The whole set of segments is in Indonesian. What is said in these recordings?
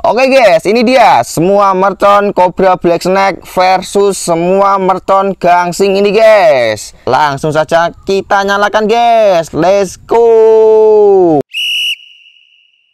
Oke guys, ini dia semua mercon Cobra Black Snake versus semua mercon gangsing ini guys. Langsung saja kita nyalakan guys. Let's go.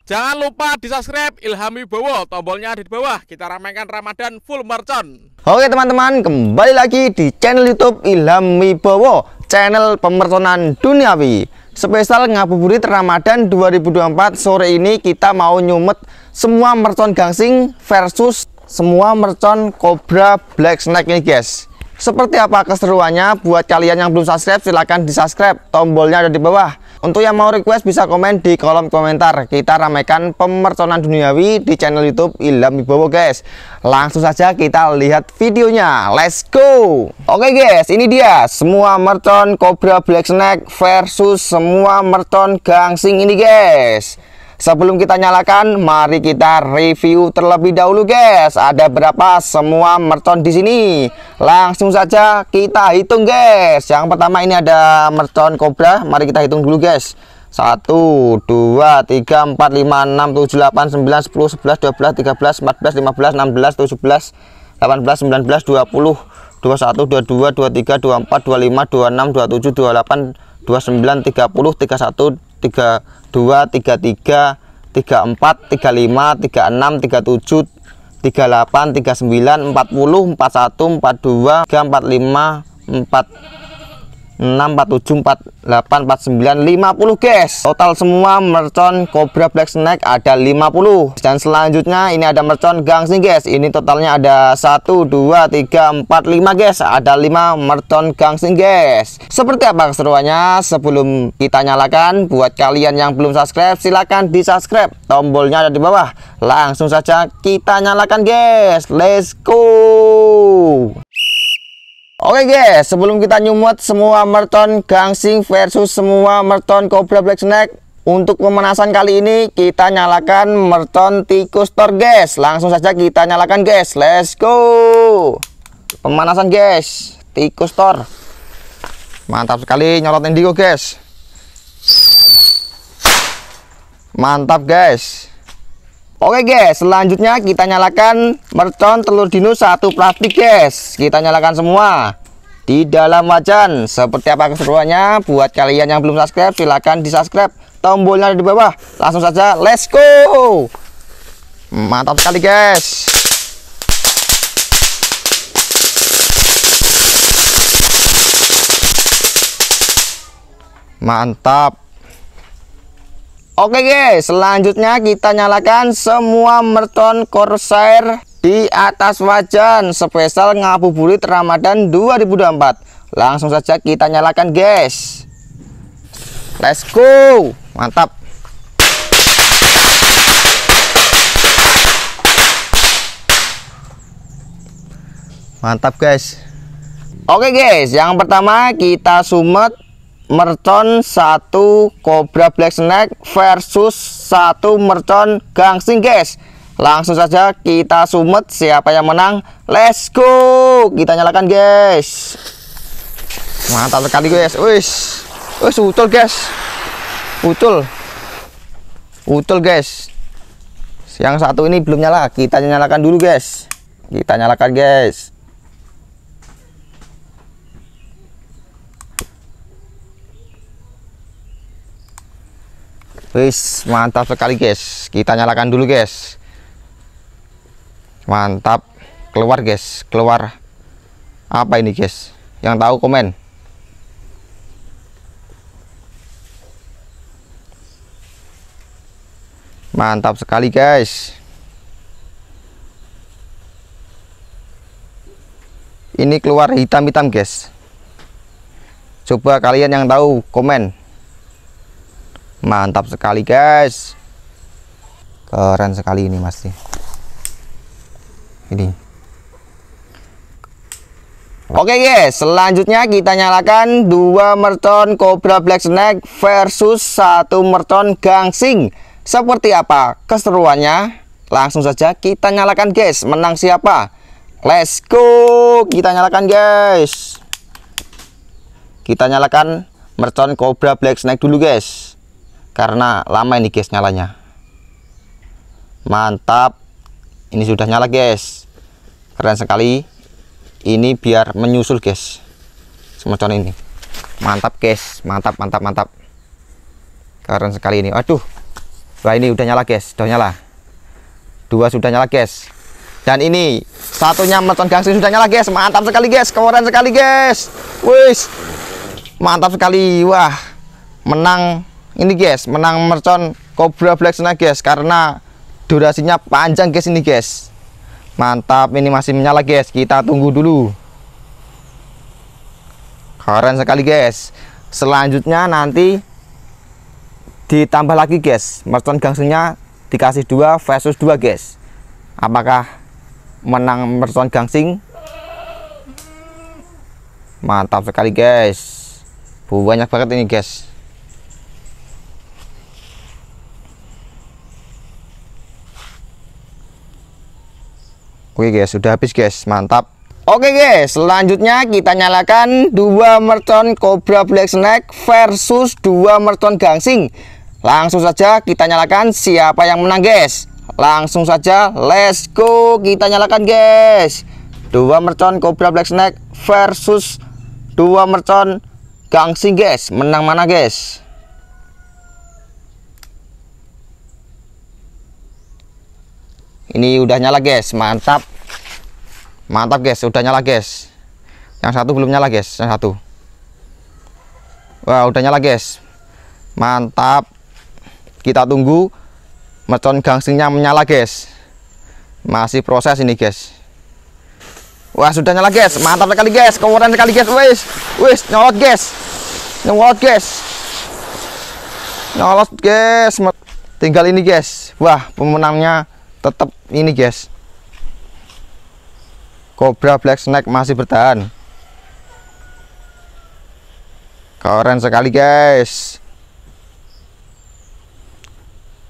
Jangan lupa di subscribe Ilhami Bowo, tombolnya ada di bawah. Kita ramaikan Ramadan full mercon. Oke teman-teman, kembali lagi di channel YouTube Ilham Wibowo, channel pemertonan duniawi. Spesial ngabuburit Ramadan 2024 sore ini kita mau nyumet semua mercon gangsing versus semua mercon Cobra Black Snake ini guys. Seperti apa keseruannya buat kalian yang belum subscribe silahkan di subscribe tombolnya ada di bawah untuk yang mau request bisa komen di kolom komentar. Kita ramaikan pemerconan duniawi di channel youtube Ilham Wibowo guys. Langsung saja kita lihat videonya. Let's go! Oke guys ini dia. Semua mercon Cobra Black Snake versus semua mercon gangsing ini guys Sebelum kita nyalakan, mari kita review terlebih dahulu, guys. Ada berapa semua mercon di sini? Langsung saja kita hitung, guys. Yang pertama ini ada mercon Cobra. Mari kita hitung dulu, guys. 1 2 3 4 5 6 7 8 9 10 11 12 13 14 15 16 17 18 19 20 21 22 23 24 25 26 27 28 29 30 31 32 33 34 35 36 37 38 39 40 41 42 45 4 647 48 49 50 guys. Total semua mercon Cobra Black Snake ada 50 dan selanjutnya ini ada mercon gangsing guys. Ini totalnya ada 1 2 3 4 5 guys. Ada 5 mercon gangsing guys. Seperti apa keseruannya? Sebelum kita nyalakan buat kalian yang belum subscribe silahkan di subscribe tombolnya ada di bawah. Langsung saja kita nyalakan guys. Let's go Oke guys, sebelum kita nyumut semua merton gangsing versus semua merton Cobra Black Snake Untuk pemanasan kali ini kita nyalakan merton tikus tor guys. Langsung saja kita nyalakan guys, let's go! Pemanasan guys, tikus tor. Mantap sekali nyolot indigo guys. Mantap guys Oke guys, selanjutnya kita nyalakan mercon telur dino satu plastik guys. Kita nyalakan semua di dalam wajan. Seperti apa keseruannya? Buat kalian yang belum subscribe, silahkan di subscribe. Tombolnya ada di bawah. Langsung saja, let's go. Mantap sekali guys. Mantap. Oke guys, selanjutnya kita nyalakan semua mercon Corsair di atas wajan spesial ngabuburit Ramadan 2024. Langsung saja kita nyalakan guys. Let's go. Mantap. Mantap guys. Oke guys, yang pertama kita sumet mercon satu Cobra Black Snake versus satu mercon gangsing guys langsung saja kita sumet siapa yang menang. Let's go! Kita nyalakan guys. Mantap sekali guys. Wis. Wis utul guys. Utul. Utul guys. Yang satu ini belum nyala. Kita nyalakan dulu guys. Kita nyalakan guys Wis, mantap sekali guys. Kita nyalakan dulu guys. Mantap. Keluar guys, keluar. Apa ini guys? Yang tahu komen. Mantap sekali guys. Ini keluar hitam-hitam guys. Coba kalian yang tahu komen mantap sekali guys keren sekali ini masih ini Oke guys, selanjutnya kita nyalakan dua merton Cobra Black Snake versus satu merton Gangsing. Seperti apa keseruannya? Langsung saja kita nyalakan guys. Menang siapa? Let's go. Kita nyalakan guys. Kita nyalakan merton Cobra Black Snake dulu guys karena lama ini guys nyalanya. Mantap. Ini sudah nyala guys. Keren sekali. Ini biar menyusul guys semacam ini. Mantap guys. Mantap mantap mantap. Keren sekali ini. Aduh. Wah ini udah nyala guys. Sudah nyala. Dua sudah nyala guys. Dan ini satunya mercon gangsing sudah nyala guys. Mantap sekali guys. Keren sekali guys. Wis. Mantap sekali. Wah. Menang ini guys menang mercon Cobra Black Snake guys karena durasinya panjang guys ini guys. Mantap ini masih menyala guys. Kita tunggu dulu. Keren sekali guys. Selanjutnya nanti ditambah lagi guys. Mercon gangsingnya dikasih dua versus dua guys. Apakah menang mercon gangsing? Mantap sekali guys. Banyak banget ini guys Oke guys, sudah habis guys, mantap. Oke guys, selanjutnya kita nyalakan dua mercon Cobra Black Snake versus dua mercon gangsing. Langsung saja kita nyalakan siapa yang menang guys. Langsung saja, let's go. Kita nyalakan guys. Dua mercon Cobra Black Snake versus dua mercon gangsing guys. Menang mana guys? Ini udah nyala guys. Mantap. Mantap guys. Udah nyala guys. Yang satu belum nyala guys. Yang satu. Wah udah nyala guys. Mantap. Kita tunggu mercon gangsingnya menyala guys. Masih proses ini guys. Wah sudah nyala guys. Mantap sekali guys. Kemudian sekali guys. Wis. Wis nyolot guys. Nyolot guys. Nyolot guys. Tinggal ini guys. Wah pemenangnya tetap ini guys. Cobra Black Snake masih bertahan. Keren sekali guys.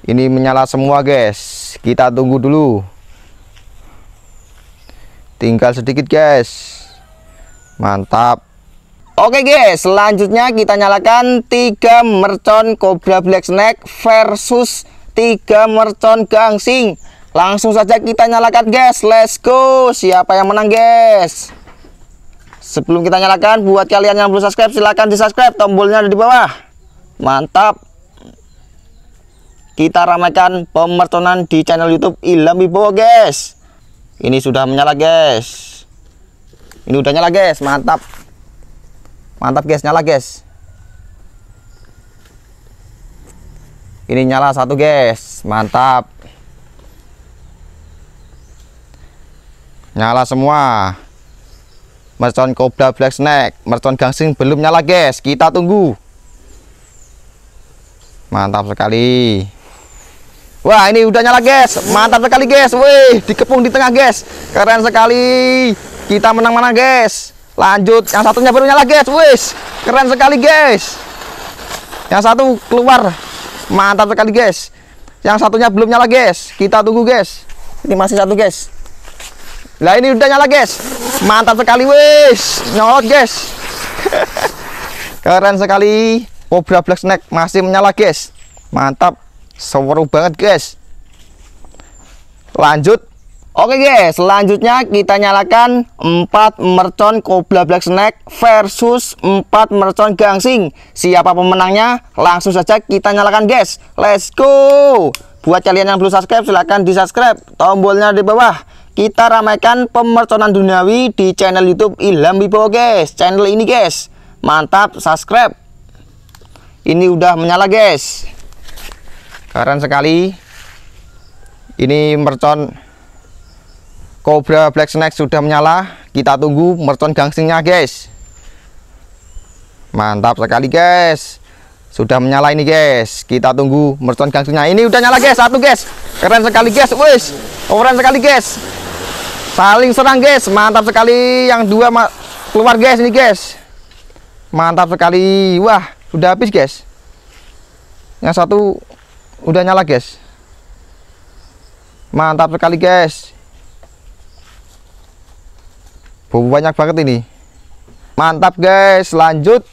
Ini menyala semua guys. Kita tunggu dulu. Tinggal sedikit guys. Mantap. Oke guys, selanjutnya kita nyalakan tiga mercon Cobra Black Snake versus tiga mercon gangsing. Langsung saja kita nyalakan guys. Let's go. Siapa yang menang guys? Sebelum kita nyalakan Buat kalian yang belum subscribe Silahkan di subscribe Tombolnya ada di bawah. Mantap. Kita ramaikan pemertonan di channel youtube Ilham Wibowo guys. Ini sudah menyala guys. Ini udah nyala guys. Mantap. Mantap guys. Nyala guys. Ini nyala satu guys. Mantap nyala semua. Mercon cobra black snake mercon gangsing belum nyala guys. Kita tunggu. Mantap sekali. Wah ini udah nyala guys. Mantap sekali guys. Wih dikepung di tengah guys. Keren sekali. Kita menang mana guys? Lanjut. Yang satunya baru nyala guys. Wih keren sekali guys. Yang satu keluar. Mantap sekali guys. Yang satunya belum nyala guys. Kita tunggu guys. Ini masih satu guys lah ini udah nyala guys. Mantap sekali wis. Nyolot guys. Keren sekali. Cobra Black Snake masih menyala guys. Mantap. Seru banget guys. Lanjut. Oke guys, selanjutnya kita nyalakan 4 mercon Cobra Black Snake versus 4 mercon gangsing. Siapa pemenangnya? Langsung saja kita nyalakan guys. Let's go. Buat kalian yang belum subscribe silahkan di subscribe. Tombolnya di bawah kita ramaikan pemerconan duniawi di channel YouTube Ilham Wibowo guys. Channel ini guys. Mantap, subscribe. Ini udah menyala guys. Keren sekali. Ini mercon Cobra Black Snake sudah menyala. Kita tunggu mercon gangsingnya guys. Mantap sekali guys. Sudah menyala ini guys. Kita tunggu mercon gangsingnya. Ini udah nyala guys. Satu guys. Keren sekali guys. Wis. Keren sekali guys saling serang guys. Mantap sekali yang dua keluar guys ini guys. Mantap sekali. Wah udah habis guys. Yang satu udah nyala guys. Mantap sekali guys. Banyak banget ini. Mantap guys. Lanjut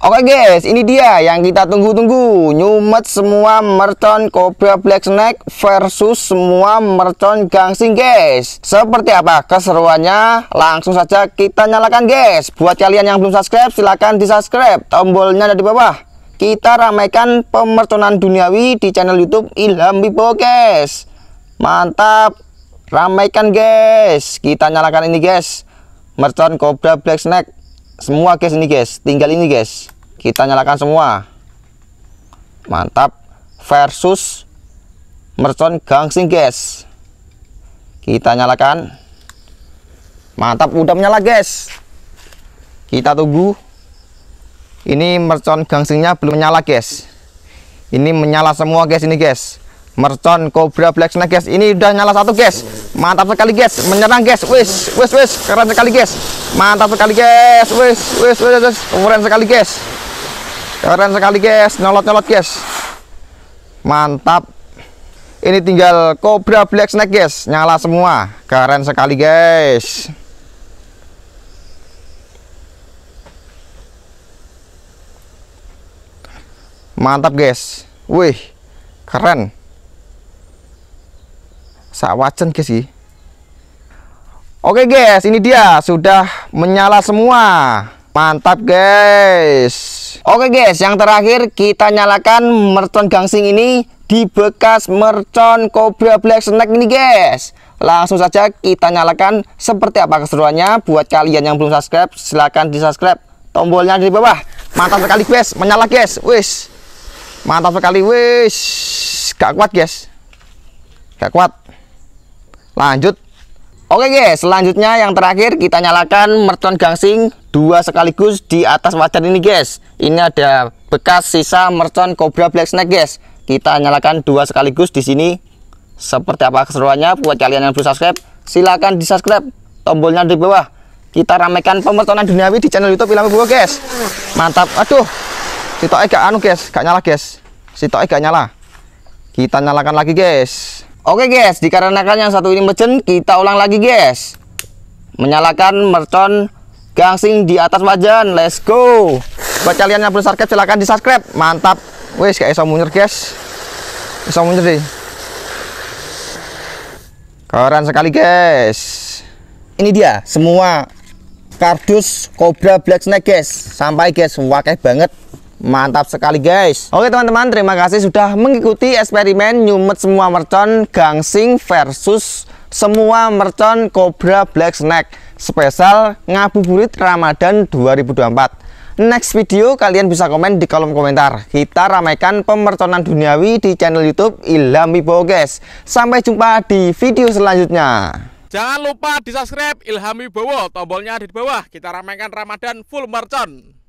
Oke guys, ini dia yang kita tunggu-tunggu. Nyumet semua mercon Cobra Black Snake versus semua mercon gangsing guys. Seperti apa keseruannya? Langsung saja kita nyalakan guys. Buat kalian yang belum subscribe silahkan di subscribe Tombolnya ada di bawah. Kita ramaikan pemerconan duniawi di channel youtube Ilham Bibo guys. Mantap. Ramaikan guys. Kita nyalakan ini guys. Mercon Cobra Black Snake semua guys ini guys. Tinggal ini guys. Kita nyalakan semua. Mantap. Versus mercon gangsing guys. Kita nyalakan. Mantap udah menyala guys. Kita tunggu. Ini mercon gangsingnya belum menyala guys. Ini menyala semua guys ini guys mercon cobra black snake guys. Ini udah nyala satu guys. Mantap sekali guys. Menyerang guys. Wis wis wis. Keren sekali guys. Mantap sekali guys. Wis wis wis, wis. keren sekali guys. Keren sekali guys. Nyolot nyolot guys. Mantap. Ini tinggal cobra black snake guys. Nyala semua. Keren sekali guys. Mantap guys. Wih keren sawajan guys sih. Oke guys ini dia sudah menyala semua. Mantap guys. Oke guys yang terakhir kita nyalakan mercon gangsing ini di bekas mercon Cobra Black Snake ini guys. Langsung saja kita nyalakan seperti apa keseruannya. Buat kalian yang belum subscribe silahkan di subscribe tombolnya di bawah. Mantap sekali guys. Menyala guys. Wis. Mantap sekali wis. Gak kuat guys. Gak kuat lanjut Oke guys, selanjutnya yang terakhir kita nyalakan mercon gangsing dua sekaligus di atas wajan ini guys. Ini ada bekas sisa mercon Cobra Black Snake guys. Kita nyalakan dua sekaligus di sini. Seperti apa keseruannya buat kalian yang belum subscribe, silahkan di subscribe. Tombolnya di bawah. Kita ramaikan pemertonan duniawi di channel YouTube Ilham Bowo guys. Mantap. Aduh. Sitoke gak anu guys, gak nyala guys. Sitoke gak nyala. Kita nyalakan lagi guys. Oke guys, dikarenakan yang satu ini mejen, kita ulang lagi guys. Menyalakan mercon gangsing di atas wajan. Let's go. Buat kalian yang belum subscribe silahkan di subscribe. Mantap. Wes kayak iso munyer guys. Iso munyer deh. Keren sekali guys. Ini dia semua kardus Cobra Black Snake guys. Sampai guys, wakeh banget Mantap sekali guys. Oke teman-teman terima kasih sudah mengikuti eksperimen nyumet semua mercon gangsing versus semua mercon Cobra Black Snake Spesial ngabuburit Ramadan 2024 Next video kalian bisa komen di kolom komentar. Kita ramaikan pemerconan duniawi di channel youtube Ilham Wibowo guys. Sampai jumpa di video selanjutnya. Jangan lupa di subscribe Ilham Wibowo. Tombolnya ada di bawah. Kita ramaikan Ramadan full mercon